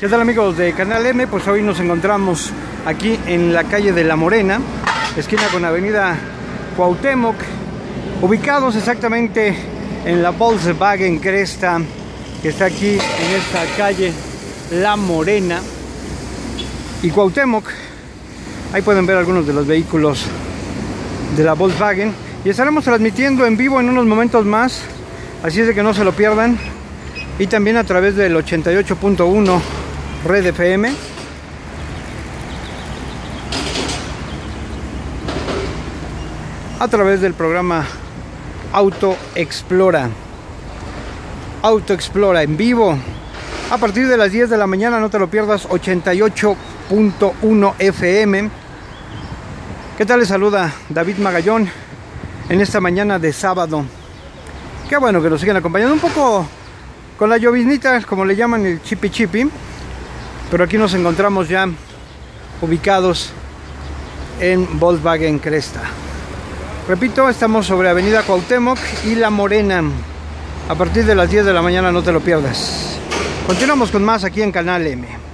¿Qué tal amigos de Canal M? Pues hoy nos encontramos aquí en la calle de La Morena, esquina con Avenida Cuauhtémoc, ubicados exactamente en la Volkswagen Cresta, que está aquí en esta calle La Morena y Cuauhtémoc. Ahí pueden ver algunos de los vehículos de la Volkswagen y estaremos transmitiendo en vivo en unos momentos más, así es de que no se lo pierdan y también a través del 88.1 Red FM. A través del programa Auto Explora. Auto Explora en vivo. A partir de las 10 de la mañana, no te lo pierdas, 88.1 FM. ¿Qué tal? Les saluda David Magallón en esta mañana de sábado. Qué bueno que nos siguen acompañando un poco con la lloviznita, como le llaman el chipi chipi. Pero aquí nos encontramos ya ubicados en Volkswagen Cresta. Repito, estamos sobre Avenida Cuauhtémoc y La Morena. A partir de las 10 de la mañana no te lo pierdas. Continuamos con más aquí en Canal M.